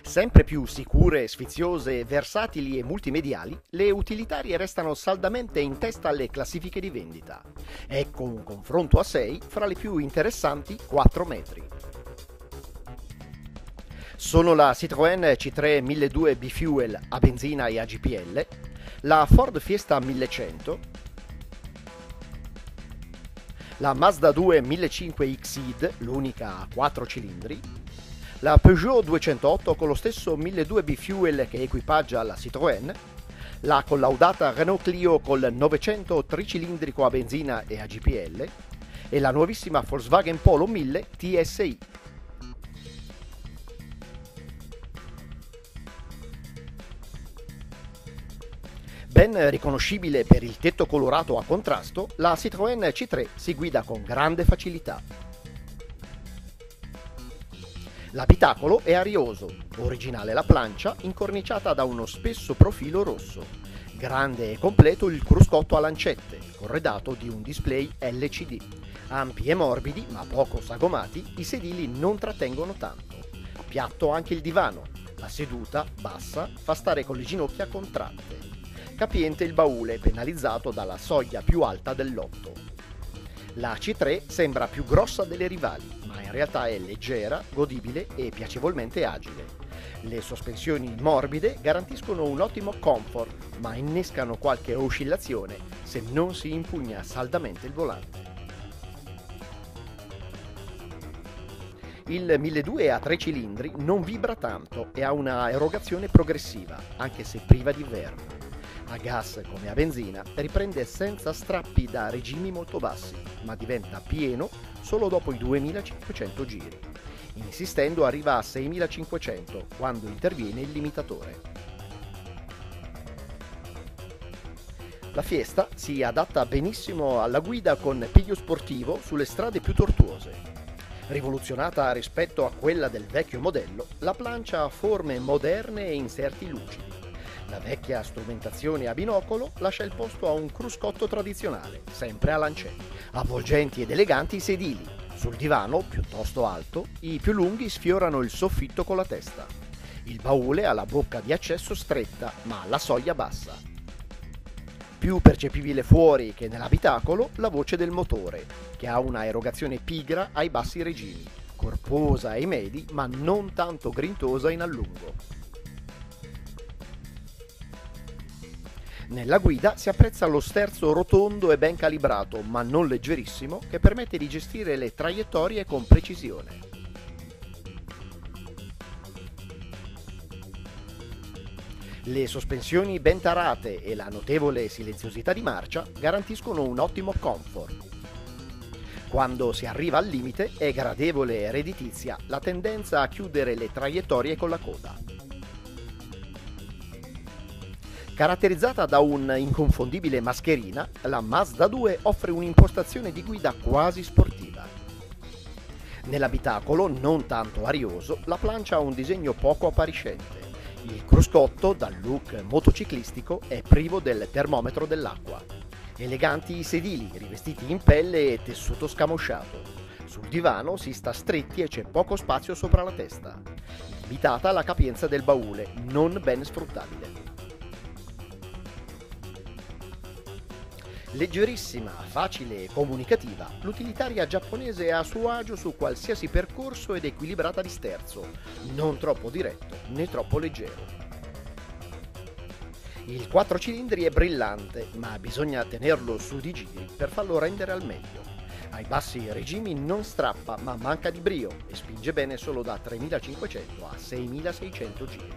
Sempre più sicure, sfiziose, versatili e multimediali, le utilitarie restano saldamente in testa alle classifiche di vendita. Ecco un confronto a 6 fra le più interessanti 4 metri. Sono la Citroën C3 1200 Bifuel a benzina e a GPL, la Ford Fiesta 1100, la Mazda 2 1500 Xeed, l'unica a 4 cilindri, la Peugeot 208 con lo stesso 1200 bifuel che equipaggia la Citroën, la collaudata Renault Clio col 900 tricilindrico a benzina e a GPL e la nuovissima Volkswagen Polo 1000 TSI. Ben riconoscibile per il tetto colorato a contrasto, la Citroën C3 si guida con grande facilità. L'abitacolo è arioso, originale la plancia, incorniciata da uno spesso profilo rosso. Grande e completo il cruscotto a lancette, corredato di un display LCD. Ampi e morbidi, ma poco sagomati, i sedili non trattengono tanto. Piatto anche il divano. La seduta, bassa, fa stare con le ginocchia contratte. Capiente il baule, penalizzato dalla soglia più alta del lotto. La C3 sembra più grossa delle rivali, ma in realtà è leggera, godibile e piacevolmente agile. Le sospensioni morbide garantiscono un ottimo comfort, ma innescano qualche oscillazione se non si impugna saldamente il volante. Il 1200 a tre cilindri non vibra tanto e ha una erogazione progressiva, anche se priva di verno. A gas come a benzina riprende senza strappi da regimi molto bassi, ma diventa pieno solo dopo i 2500 giri. Insistendo arriva a 6500 quando interviene il limitatore. La Fiesta si adatta benissimo alla guida con piglio sportivo sulle strade più tortuose. Rivoluzionata rispetto a quella del vecchio modello, la plancia ha forme moderne e inserti lucidi. La vecchia strumentazione a binocolo lascia il posto a un cruscotto tradizionale, sempre a lancette. Avvolgenti ed eleganti i sedili. Sul divano, piuttosto alto, i più lunghi sfiorano il soffitto con la testa. Il baule ha la bocca di accesso stretta, ma la soglia bassa. Più percepibile fuori che nell'abitacolo la voce del motore, che ha una erogazione pigra ai bassi regimi, corposa ai medi, ma non tanto grintosa in allungo. Nella guida si apprezza lo sterzo rotondo e ben calibrato, ma non leggerissimo, che permette di gestire le traiettorie con precisione. Le sospensioni ben tarate e la notevole silenziosità di marcia garantiscono un ottimo comfort. Quando si arriva al limite è gradevole e redditizia la tendenza a chiudere le traiettorie con la coda. Caratterizzata da un'inconfondibile mascherina, la Mazda 2 offre un'impostazione di guida quasi sportiva. Nell'abitacolo, non tanto arioso, la plancia ha un disegno poco appariscente. Il cruscotto, dal look motociclistico, è privo del termometro dell'acqua. Eleganti i sedili, rivestiti in pelle e tessuto scamosciato. Sul divano si sta stretti e c'è poco spazio sopra la testa. Limitata la capienza del baule, non ben sfruttabile. Leggerissima, facile e comunicativa, l'utilitaria giapponese è a suo agio su qualsiasi percorso ed equilibrata di sterzo, non troppo diretto né troppo leggero. Il 4 cilindri è brillante, ma bisogna tenerlo su di giri per farlo rendere al meglio. Ai bassi regimi non strappa, ma manca di brio e spinge bene solo da 3500 a 6600 giri.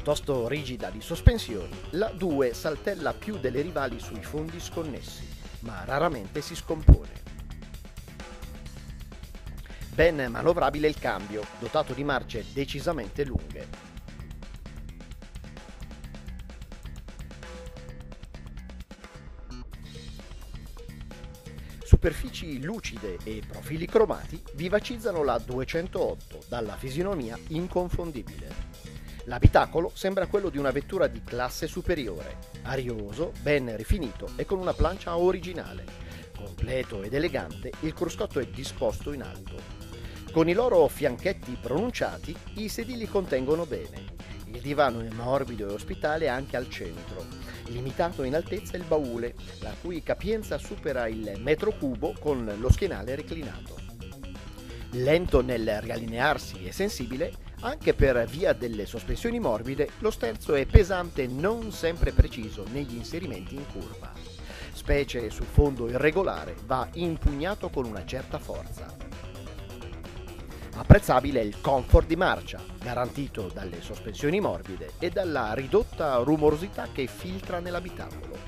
Piuttosto rigida di sospensioni, la 2 saltella più delle rivali sui fondi sconnessi, ma raramente si scompone. Ben manovrabile il cambio, dotato di marce decisamente lunghe. Superfici lucide e profili cromati vivacizzano la 208 dalla fisionomia inconfondibile. L'abitacolo sembra quello di una vettura di classe superiore, Arioso, ben rifinito e con una plancia originale. Completo ed elegante, il cruscotto è disposto in alto. Con i loro fianchetti pronunciati, i sedili contengono bene. Il divano è morbido e ospitale anche al centro. Limitato in altezza il baule, la cui capienza supera il metro cubo con lo schienale reclinato. Lento nel riallinearsi e sensibile, anche per via delle sospensioni morbide, lo sterzo è pesante e non sempre preciso negli inserimenti in curva. Specie su fondo irregolare, va impugnato con una certa forza. Apprezzabile il comfort di marcia, garantito dalle sospensioni morbide e dalla ridotta rumorosità che filtra nell'abitacolo.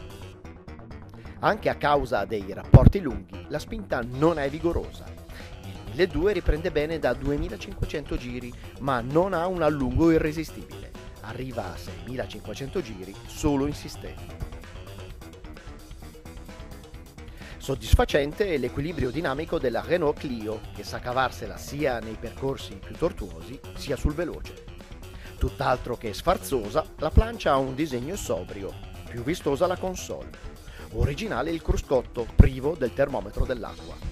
Anche a causa dei rapporti lunghi, la spinta non è vigorosa. Il 1200 riprende bene da 2500 giri, ma non ha un allungo irresistibile. Arriva a 6500 giri solo insistendo. Soddisfacente è l'equilibrio dinamico della Renault Clio, che sa cavarsela sia nei percorsi più tortuosi sia sul veloce. Tutt'altro che sfarzosa, la plancia ha un disegno sobrio, più vistosa la console. Originale il cruscotto, privo del termometro dell'acqua.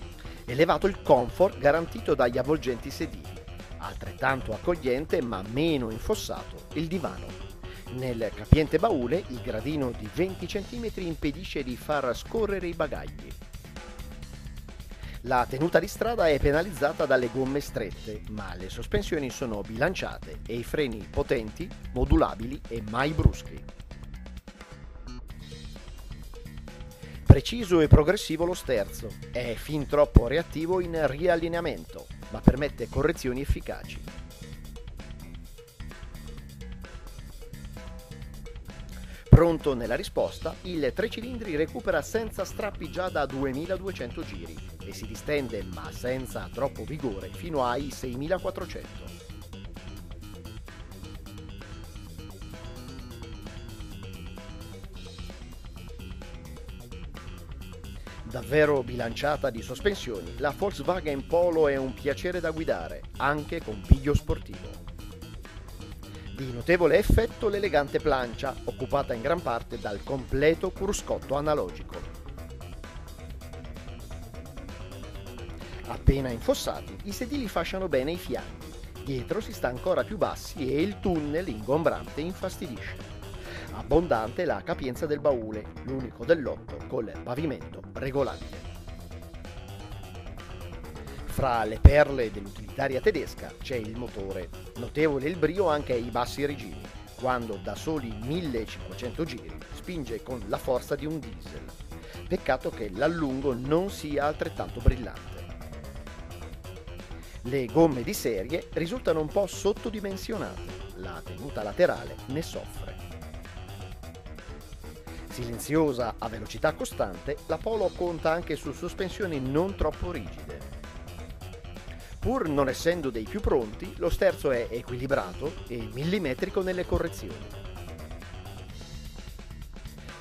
Elevato il comfort garantito dagli avvolgenti sedili. Altrettanto accogliente ma meno infossato il divano nel capiente baule il gradino di 20 cm impedisce di far scorrere i bagagli. La tenuta di strada è penalizzata dalle gomme strette, ma le sospensioni sono bilanciate e i freni potenti, modulabili e mai bruschi. Preciso e progressivo lo sterzo, è fin troppo reattivo in riallineamento, ma permette correzioni efficaci. Pronto nella risposta, il 3 cilindri recupera senza strappi già da 2200 giri e si distende ma senza troppo vigore fino ai 6400. Davvero bilanciata di sospensioni, la Volkswagen Polo è un piacere da guidare, anche con piglio sportivo. Di notevole effetto l'elegante plancia, occupata in gran parte dal completo cruscotto analogico. Appena infossati, i sedili fasciano bene i fianchi. Dietro si sta ancora più bassi e il tunnel ingombrante infastidisce. Abbondante la capienza del baule, l'unico dell'otto col pavimento regolabile. Fra le perle dell'utilitaria tedesca c'è il motore, notevole il brio anche ai bassi regimi, quando da soli 1500 giri spinge con la forza di un diesel. Peccato che l'allungo non sia altrettanto brillante. Le gomme di serie risultano un po' sottodimensionate, la tenuta laterale ne soffre. Silenziosa a velocità costante, la Polo conta anche su sospensioni non troppo rigide Pur non essendo dei più pronti, lo sterzo è equilibrato e millimetrico nelle correzioni.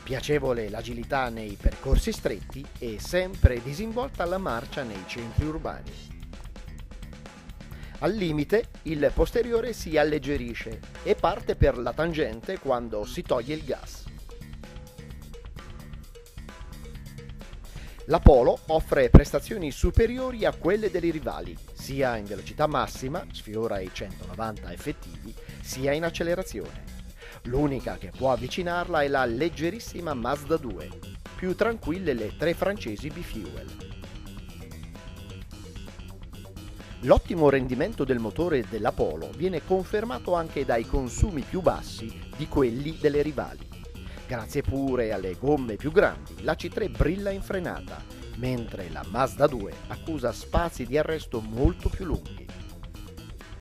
Piacevole l'agilità nei percorsi stretti e sempre disinvolta la marcia nei centri urbani. Al limite, il posteriore si alleggerisce e parte per la tangente quando si toglie il gas. La Polo offre prestazioni superiori a quelle delle rivali, sia in velocità massima, sfiora i 190 effettivi, sia in accelerazione. L'unica che può avvicinarla è la leggerissima Mazda 2, più tranquille le tre francesi B-Fuel. L'ottimo rendimento del motore della Polo viene confermato anche dai consumi più bassi di quelli delle rivali. Grazie pure alle gomme più grandi, la C3 brilla in frenata mentre la Mazda 2 accusa spazi di arresto molto più lunghi.